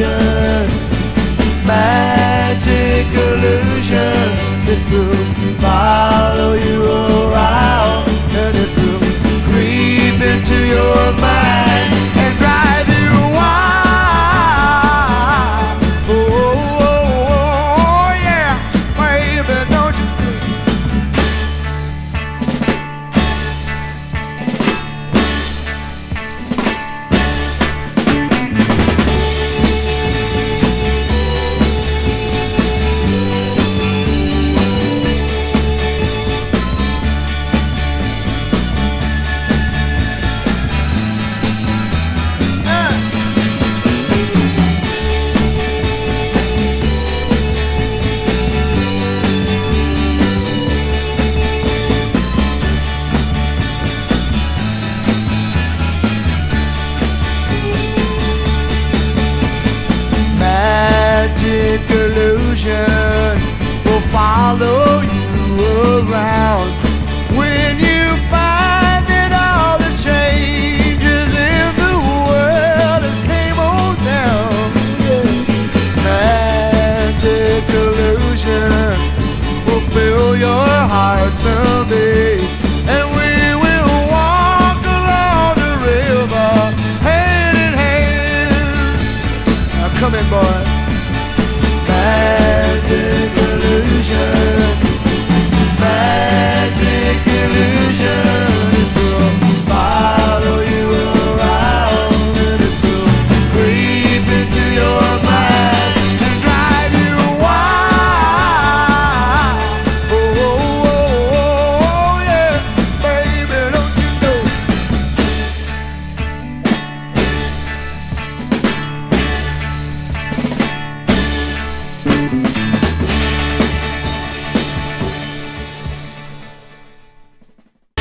illusion follow